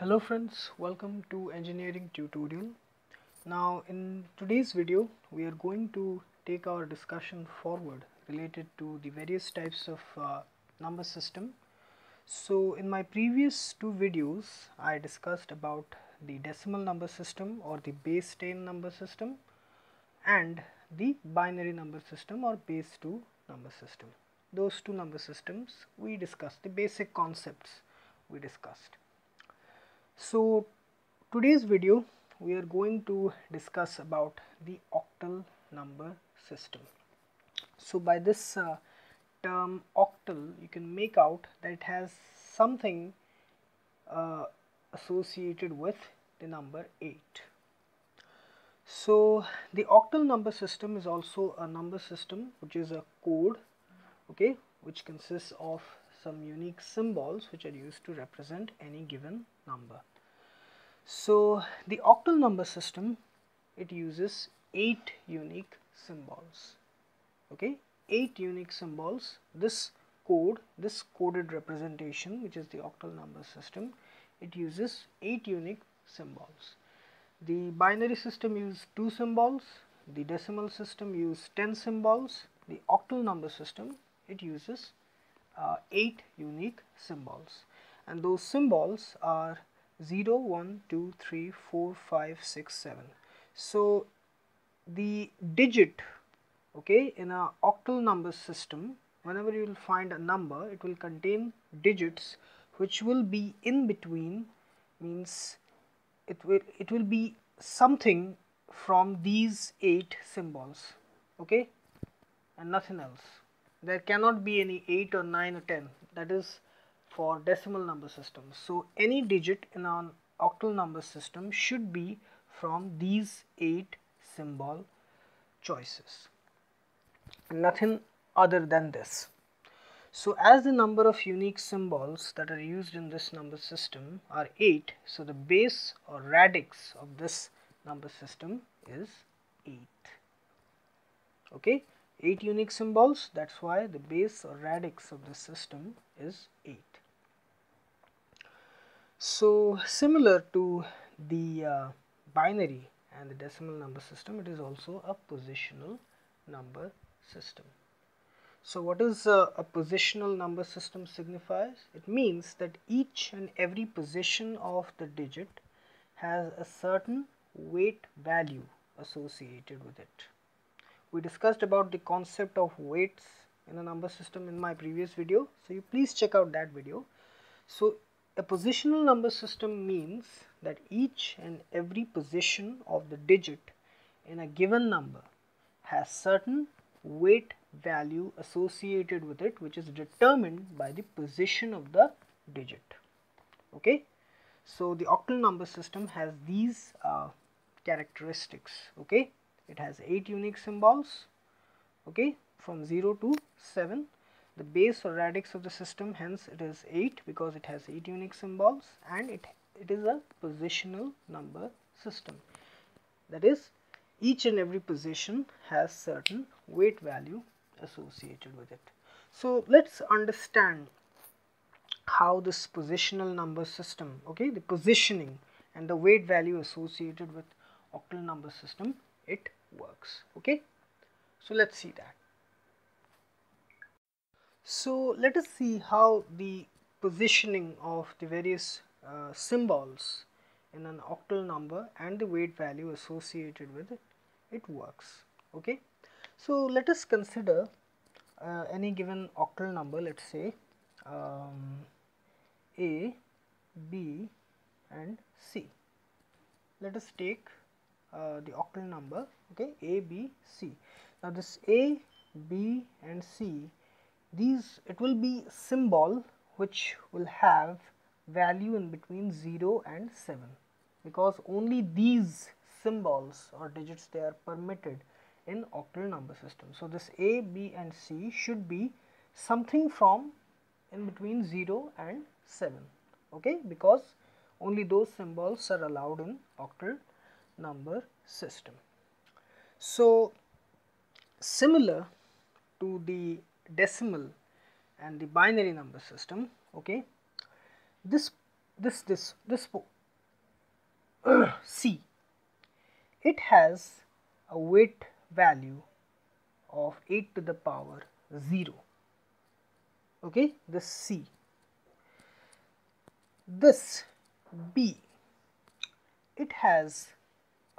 Hello friends, welcome to engineering tutorial. Now in today's video we are going to take our discussion forward related to the various types of uh, number system. So in my previous two videos I discussed about the decimal number system or the base 10 number system and the binary number system or base 2 number system. Those two number systems we discussed the basic concepts we discussed. So today's video we are going to discuss about the octal number system. So by this uh, term octal you can make out that it has something uh, associated with the number 8. So the octal number system is also a number system which is a code okay which consists of some unique symbols which are used to represent any given number. So the octal number system it uses 8 unique symbols. Okay? 8 unique symbols. This code this coded representation which is the octal number system it uses 8 unique symbols. The binary system uses 2 symbols, the decimal system uses 10 symbols, the octal number system it uses uh, 8 unique symbols and those symbols are 0, 1, 2, 3, 4, 5, 6, 7. So, the digit okay in a octal number system whenever you will find a number it will contain digits which will be in between means it will it will be something from these 8 symbols okay and nothing else there cannot be any 8 or 9 or 10 that is for decimal number system. So any digit in an octal number system should be from these 8 symbol choices nothing other than this. So as the number of unique symbols that are used in this number system are 8, so the base or radix of this number system is 8. Okay, 8 unique symbols that is why the base or radix of the system is 8. So similar to the uh, binary and the decimal number system it is also a positional number system. So what is uh, a positional number system signifies? It means that each and every position of the digit has a certain weight value associated with it. We discussed about the concept of weights in a number system in my previous video. So you please check out that video. So a positional number system means that each and every position of the digit in a given number has certain weight value associated with it which is determined by the position of the digit okay so the octal number system has these uh, characteristics okay it has 8 unique symbols okay from 0 to 7 the base or radix of the system hence it is 8 because it has 8 unique symbols and it it is a positional number system that is each and every position has certain weight value associated with it. So let's understand how this positional number system, okay, the positioning and the weight value associated with octal number system, it works, okay. So let's see that. So let us see how the positioning of the various uh, symbols in an octal number and the weight value associated with it, it works, okay. So let us consider uh, any given octal number let us say um, A, B and C. Let us take uh, the octal number okay A, B, C. Now this A, B and C these it will be symbol which will have value in between 0 and 7 because only these symbols or digits they are permitted in octal number system. So, this A, B and C should be something from in between 0 and 7 okay because only those symbols are allowed in octal number system. So, similar to the decimal and the binary number system okay this this this this C it has a weight value of 8 to the power 0 okay this C this B it has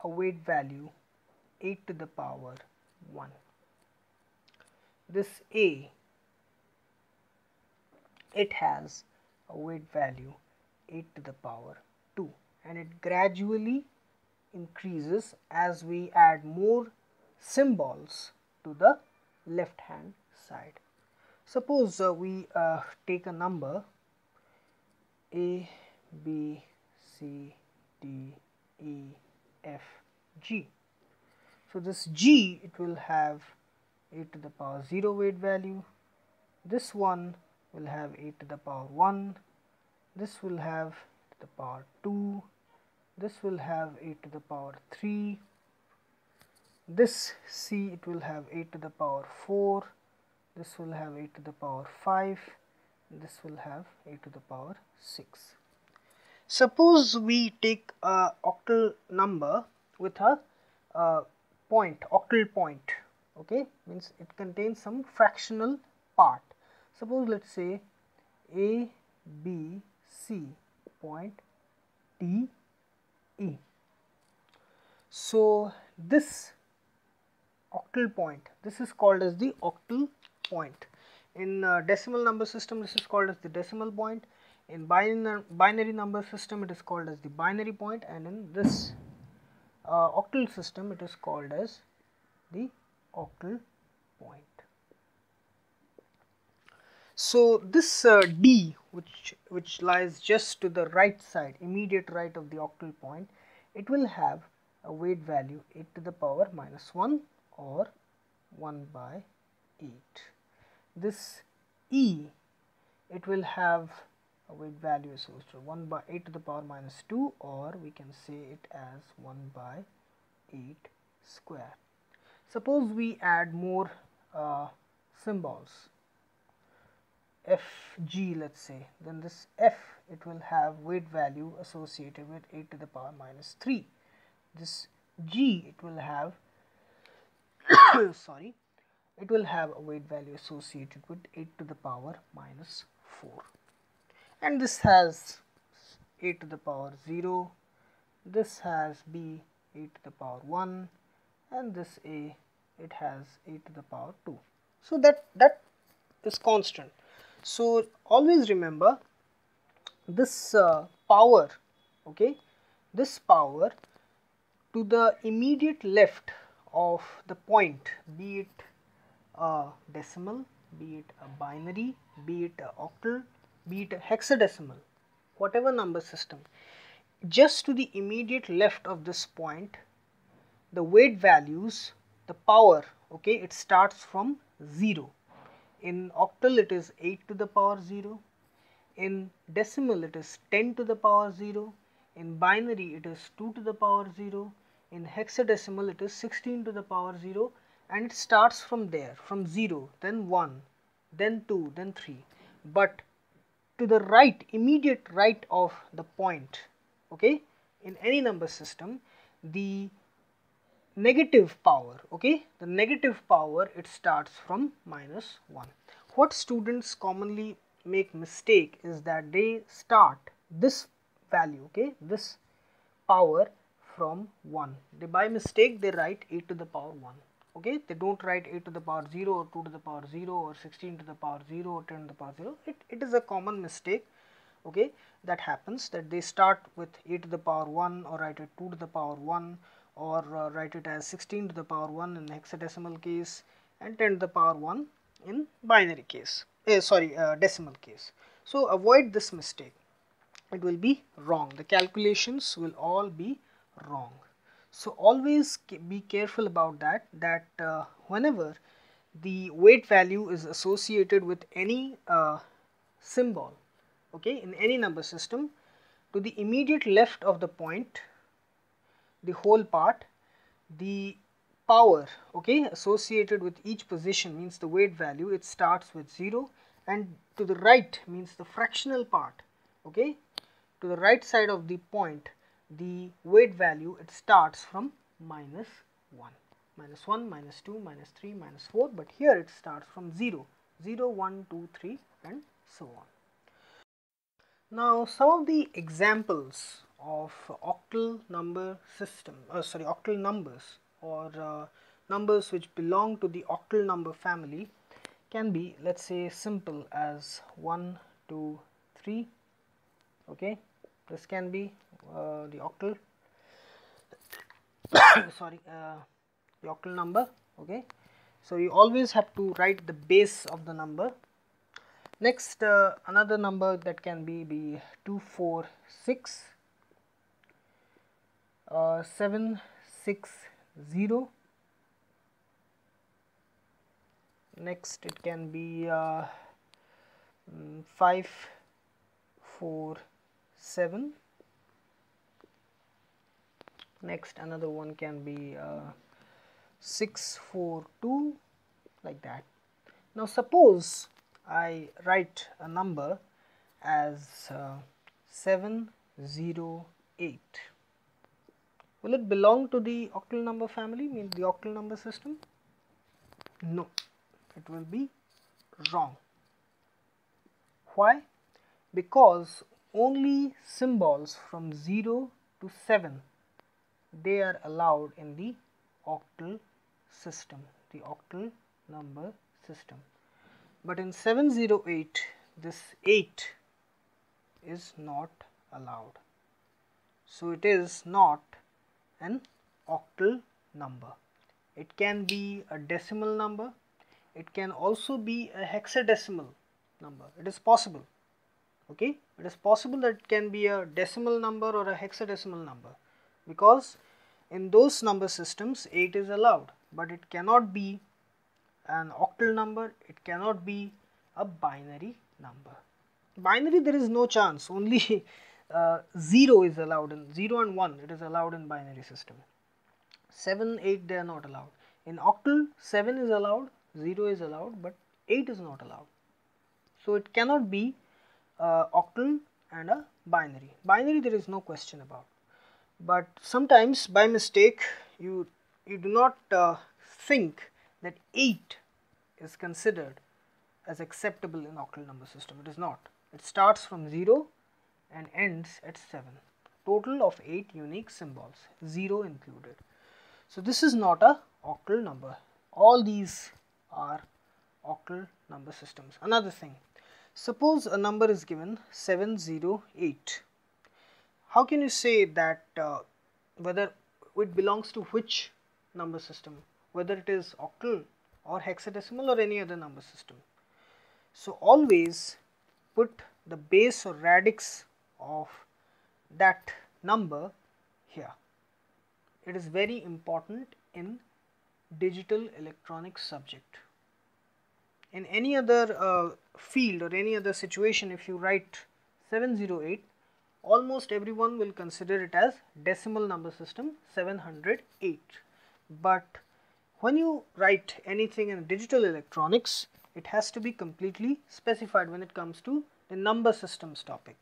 a weight value 8 to the power 1 this A it has a weight value 8 to the power 2 and it gradually increases as we add more symbols to the left hand side. Suppose uh, we uh, take a number a, B, C, D, E, F, G. So, this G it will have 8 to the power 0 weight value, this one will have 8 to the power 1, this will have to the power 2, this will have 8 to the power 3, this C it will have 8 to the power 4, this will have 8 to the power 5, this will have 8 to the power 6. Suppose we take a octal number with a point, octal point, okay, means it contains some fractional part. Suppose let us say A, B, C point D, E. So, this octal point, this is called as the octal point. In uh, decimal number system, this is called as the decimal point. In binary, binary number system, it is called as the binary point and in this uh, octal system, it is called as the octal point. So, this uh, D which, which lies just to the right side, immediate right of the octal point, it will have a weight value 8 to the power minus 1 or 1 by 8. This E, it will have weight value to 1 by 8 to the power minus 2 or we can say it as 1 by 8 square. Suppose we add more uh, symbols. Fg let us say then this f it will have weight value associated with 8 to the power minus 3 this g it will have sorry it will have a weight value associated with 8 to the power minus 4 and this has a to the power 0 this has b a to the power 1 and this a it has a to the power 2 so that that is constant. So always remember this uh, power okay this power to the immediate left of the point be it a decimal be it a binary be it a octal be it hexadecimal whatever number system just to the immediate left of this point the weight values the power okay it starts from 0 in octal it is 8 to the power 0. In decimal it is 10 to the power 0. In binary it is 2 to the power 0. In hexadecimal it is 16 to the power 0 and it starts from there from 0 then 1 then 2 then 3 but to the right immediate right of the point okay in any number system the negative power okay the negative power it starts from minus 1 what students commonly make mistake is that they start this value okay this power from 1 they by mistake they write 8 to the power 1 okay they don't write 8 to the power 0 or 2 to the power 0 or 16 to the power 0 or 10 to the power 0 it, it is a common mistake okay that happens that they start with 8 to the power 1 or write it 2 to the power 1 or uh, write it as 16 to the power 1 in hexadecimal case and 10 to the power 1 in binary case uh, sorry uh, decimal case. So, avoid this mistake it will be wrong the calculations will all be wrong. So, always be careful about that that uh, whenever the weight value is associated with any uh, symbol okay in any number system to the immediate left of the point the whole part the power okay associated with each position means the weight value it starts with 0 and to the right means the fractional part okay to the right side of the point the weight value it starts from minus 1 minus 1 minus 2 minus 3 minus 4 but here it starts from 0 0 1 2 3 and so on. Now some of the examples of octal number system uh, sorry octal numbers or uh, numbers which belong to the octal number family can be let us say simple as 1 2 3 okay? This can be the octal. Sorry uh, the octal number okay? So you always have to write the base of the number. Next uh, another number that can be be 246 uh, 760 next it can be uh, mm, 547 next another one can be uh, 642 like that. Now suppose I write a number as uh, 708 will it belong to the octal number family means the octal number system? No it will be wrong. Why? Because only symbols from 0 to 7 they are allowed in the octal system the octal number system. But in 708 this 8 is not allowed. So it is not an octal number. It can be a decimal number. It can also be a hexadecimal number. It is possible. Okay? It is possible that it can be a decimal number or a hexadecimal number because in those number systems 8 is allowed but it cannot be an octal number it cannot be a binary number. Binary there is no chance only uh, 0 is allowed in 0 and 1 it is allowed in binary system. 7 8 they are not allowed. In octal 7 is allowed 0 is allowed but 8 is not allowed. So it cannot be uh, octal and a binary. Binary there is no question about but sometimes by mistake you you do not uh, think that 8 is considered as acceptable in octal number system. It is not. It starts from 0 and ends at 7 total of 8 unique symbols 0 included. So this is not a octal number. All these are octal number systems. Another thing. Suppose a number is given 708 how can you say that uh, whether it belongs to which number system whether it is octal or hexadecimal or any other number system. So, always put the base or radix of that number here. It is very important in digital electronics subject. In any other uh, field or any other situation if you write 708 almost everyone will consider it as decimal number system 708 but when you write anything in digital electronics it has to be completely specified when it comes to the number systems topic.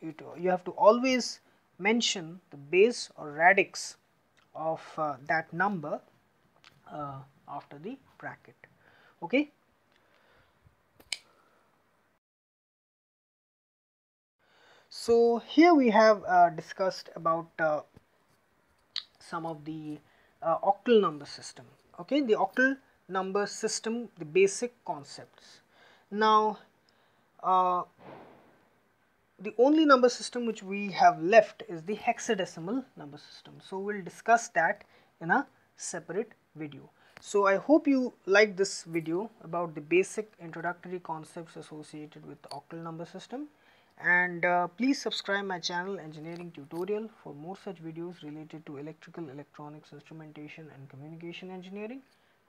You, have to always mention the base or radix of uh, that number uh, after the bracket. Okay So, here we have uh, discussed about uh, some of the uh, octal number system, okay, the octal number system, the basic concepts. Now, uh, the only number system which we have left is the hexadecimal number system. So, we will discuss that in a separate video. So, I hope you like this video about the basic introductory concepts associated with the octal number system and uh, please subscribe my channel engineering tutorial for more such videos related to electrical electronics instrumentation and communication engineering.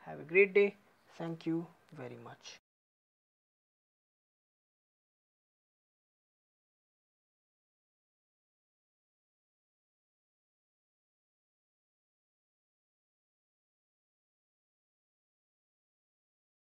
Have a great day. Thank you very much